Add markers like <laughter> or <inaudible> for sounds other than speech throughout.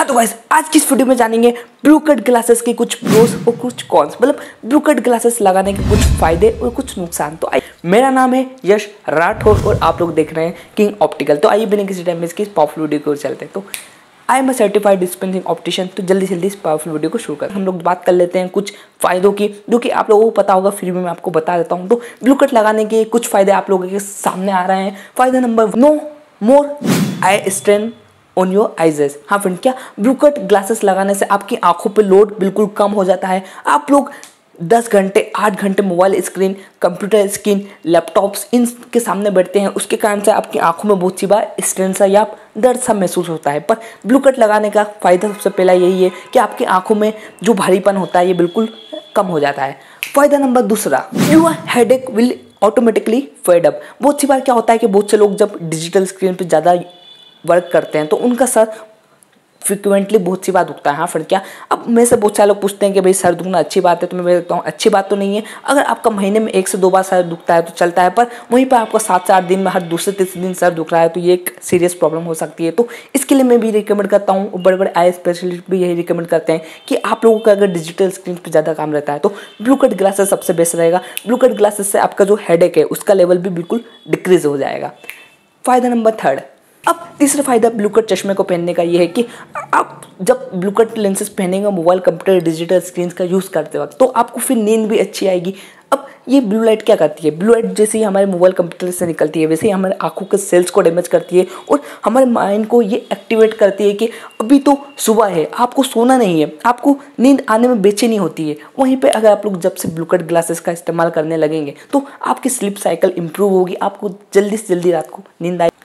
हाँ तो गाइस आज की इस वीडियो में जानेंगे ब्लू कट ग्लासेस के कुछ प्रोस और कुछ कॉन्स मतलब ब्लू कट ग्लासेस लगाने के कुछ फ़ायदे और कुछ नुकसान। तो आइए, मेरा नाम है यश राठौर और आप लोग देख रहे हैं किंग ऑप्टिकल तो आइए बिना किसी टाइम में इसकी पावरफुल वीडियो को चलते हैं। तो I am a certified dispensing optician तो जल्दी जल्दी इस पावरफुल वीडियो को शुरू कर हम लोग बात कर लेते हैं कुछ फायदों की, जो कि आप लोगों को पता होगा, फिर भी मैं आपको बता देता हूँ। तो ब्लू कट लगाने के कुछ फ़ायदे आप लोगों के सामने आ रहे हैं। फ़ायदा number no more eye strain on your eyes हाँ फ्रेंड क्या ब्लू कट ग्लासेस लगाने से आपकी आँखों पे लोड बिल्कुल कम हो जाता है? आप लोग दस घंटे, आठ घंटे mobile screen computer screen laptops इन के सामने बैठते हैं। उसके कारण से आपकी आँखों में बहुत सी बार स्ट्रेन सा या दर्द सा महसूस होता है। पर ब्लू कट लगाने का फ़ायदा सबसे पहला यही है कि आपकी आँखों में जो भारीपन होता है, ये बिल्कुल कम हो जाता है। फ़ायदा नंबर दूसरा your headache will automatically fade up बहुत सी बार क्या होता है कि बहुत से लोग जब डिजिटल स्क्रीन पर ज़्यादा वर्क करते हैं तो उनका सर फ्रिक्वेंटली बहुत सी बात दुखता है। हाँ फिर क्या? अब मेरे से बहुत सारे लोग पूछते हैं कि भाई, सर दुखना अच्छी बात है। तो मैं देखता हूँ, अच्छी बात तो नहीं है। अगर आपका महीने में एक से दो बार सर दुखता है तो चलता है, पर वहीं पर आपका सात से आठ दिन में हर दूसरे तीसरे दिन सर दुख रहा है तो ये एक सीरियस प्रॉब्लम हो सकती है। तो इसके लिए मैं भी रिकमेंड करता हूँ बड़े बड़े आई स्पेशलिस्ट भी यही रिकमेंड करते हैं कि आप लोगों का अगर डिजिटल स्क्रीन पर ज़्यादा काम रहता है तो ब्लू कट ग्लासेस सबसे बेस्ट रहेगा। ब्लू कट ग्लासेस से आपका जो हेड है, उसका लेवल भी बिल्कुल डिक्रीज हो जाएगा। फ़ायदा नंबर थर्ड अब तीसरा फ़ायदा ब्लू कट चश्मे को पहनने का ये है कि आप जब ब्लू कट लेंसेज पहनेंगे मोबाइल कंप्यूटर डिजिटल स्क्रीन का यूज़ करते वक्त तो आपको फिर नींद भी अच्छी आएगी। अब ये ब्लू लाइट क्या करती है? ब्लू लाइट जैसे ही हमारे मोबाइल कंप्यूटर से निकलती है, वैसे ही हमारे आँखों के सेल्स को डैमेज करती है और हमारे माइंड को ये एक्टिवेट करती है कि अभी तो सुबह है, आपको सोना नहीं है, आपको नींद आने में बेचैनी होती है। वहीं पे अगर आप लोग जब से ब्लू कट ग्लासेस का इस्तेमाल करने लगेंगे तो आपकी स्लीप साइकिल इंप्रूव होगी, आपको जल्दी से जल्दी रात को नींद आएगी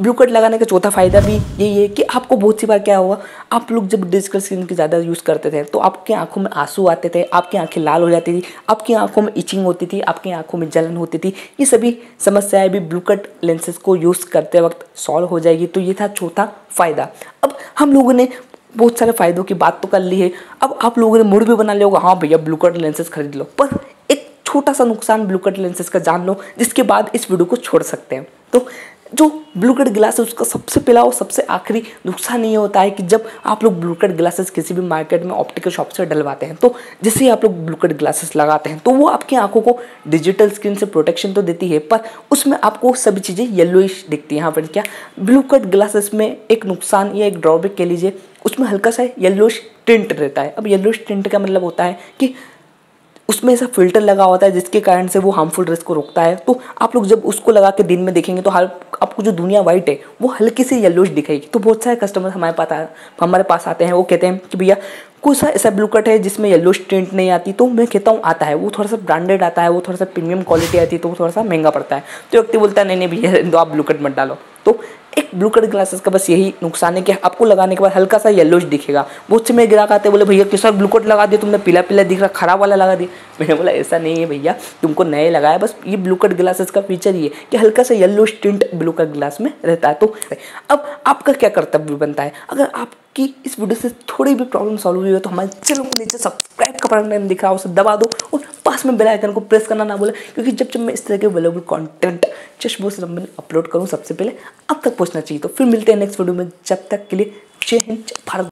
ब्लू कट लगाने का चौथा फ़ायदा भी यही है कि आपको बहुत सी बार क्या हुआ, आप लोग जब डिजिटल स्क्रीन की ज़्यादा यूज़ करते थे तो आपकी आँखों में आँसू आते थे, आपकी आँखें लाल हो जाती थी, आपकी आँखों में इचिंग होती थी, आपकी आँखों में जलन होती थी, ये सभी समस्याएँ भी ब्लू कट लेंसेज को यूज़ करते वक्त सॉल्व हो जाएगी। तो ये था चौथा फ़ायदा। अब हम लोगों ने बहुत सारे फ़ायदों की बात तो कर ली है। अब आप लोगों ने मूड भी बना लिया होगा हाँ भैया ब्लू कट लेंसेज खरीद लो, पर एक छोटा सा नुकसान ब्लू कट लेंसेज का जान लो, जिसके बाद इस वीडियो को छोड़ सकते हैं। तो जो ब्लू कट ग्लास है, उसका सबसे पहला और सबसे आखिरी नुकसान ये होता है कि जब आप लोग ब्लू कट ग्लासेस किसी भी मार्केट में ऑप्टिकल शॉप से डलवाते हैं तो जैसे ही आप लोग ब्लू कट ग्लासेस लगाते हैं तो वो आपकी आँखों को डिजिटल स्क्रीन से प्रोटेक्शन तो देती है, पर उसमें आपको सभी चीज़ें येलोइश दिखती हैं। यहाँ पर क्या? ब्लू कट ग्लासेस में एक नुकसान या एक ड्रॉबैक कह लीजिए, उसमें हल्का सा येलोइश टिंट रहता है। अब येलोइश टिंट का मतलब होता है कि उसमें ऐसा फ़िल्टर लगा होता है, जिसके कारण से वो हार्मफुल ड्रेस को रोकता है। तो आप लोग जब उसको लगा के दिन में देखेंगे तो हर आपको जो दुनिया वाइट है, वो हल्की सी येलोश दिखेगी। तो बहुत सारे कस्टमर हमारे पास हमारे पास आते हैं, वो कहते हैं कि भैया कोई सा ऐसा ब्लू कट है जिसमें येलो स्टेंट नहीं आती तो मैं कहता हूँ आता है। वो थोड़ा सा ब्रांडेड आता है, वो थोड़ा सा प्रीमियम क्वालिटी आती है तो वो थोड़ा सा महँगा पड़ता है। तो व्यक्ति बोलता है, नहीं नहीं भैया <laughs> तो आप ब्लू कट मत डालो। तो एक ब्लू कलर ग्लासेस का बस यही नुकसान है कि आपको लगाने के बाद हल्का सा येलोज दिखेगा। बहुत से मेरे ग्राहक आते बोले, भैया, किस ब्लू कट लगा दिया तुमने? पीला पीला दिख रहा, खराब वाला लगा दिया। मैंने बोला, ऐसा नहीं है भैया, तुमको नए लगाया, बस ये ब्लू कट ग्लासेस का फीचर ये कि हल्का सा yellow tint blue cut glass में रहता है। तो अब आपका क्या कर्तव्य बनता है? अगर आपकी इस वीडियो से थोड़ी भी प्रॉब्लम सॉल्व हुई हो तो हमारे चैनल को नीचे सब्सक्राइब का बटन दिख रहा है, उसे दबा दो और पास में बेल आइकन को प्रेस करना ना बोले, क्योंकि जब जब मैं इस तरह के अवेलेबल कंटेंट चश्मो से में अपलोड करूँ सबसे पहले, अब तक पहुँचना चाहिए। तो फिर मिलते हैं नेक्स्ट वीडियो में, जब तक के लिए, जय हिंद भारत।